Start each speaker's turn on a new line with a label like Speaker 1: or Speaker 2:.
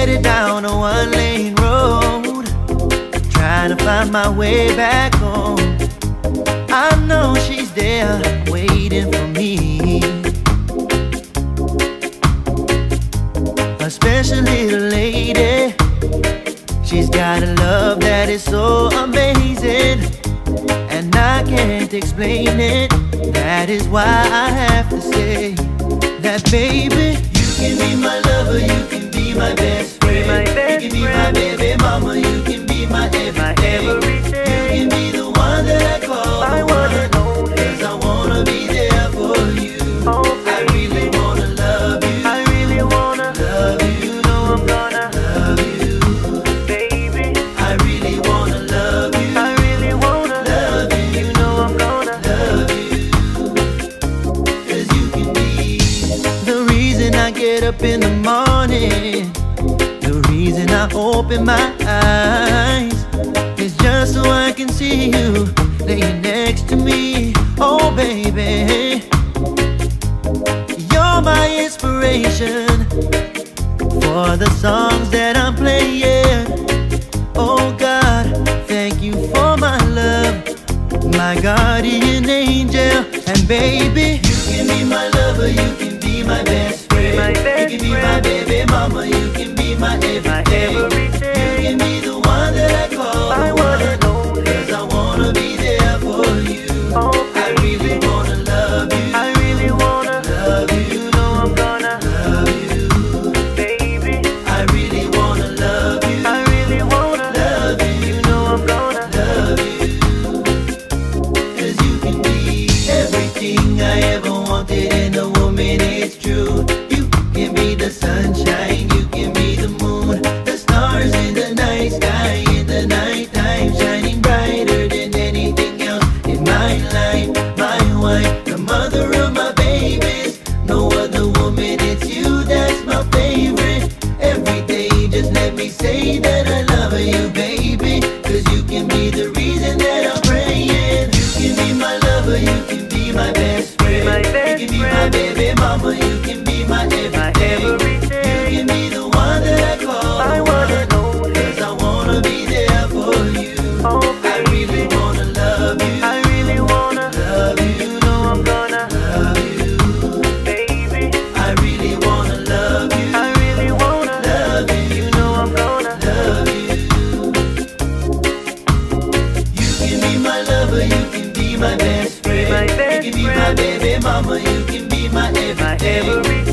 Speaker 1: headed down a one lane road, trying to find my way back home. I know she's there waiting for me. A special little lady. She's got a love that is so amazing, and I can't explain it. That is why I have to say that, baby, up in the morning. The reason I open my eyes can see you laying next to me. Oh, baby. You're my inspiration for the songs that I'm playing. Oh, God, thank you for my love my guardian angel. And baby, you can be my lover, you can be my best friend.
Speaker 2: My best
Speaker 1: you can be my baby mama, sunshine, you can be the moon, the stars in the night sky, in the nighttime, shining brighter than anything else in my life. My wife, the mother of my babies, no other woman, it's you that's my favorite. My my
Speaker 2: my
Speaker 1: mama, you can be my everything.
Speaker 2: everything.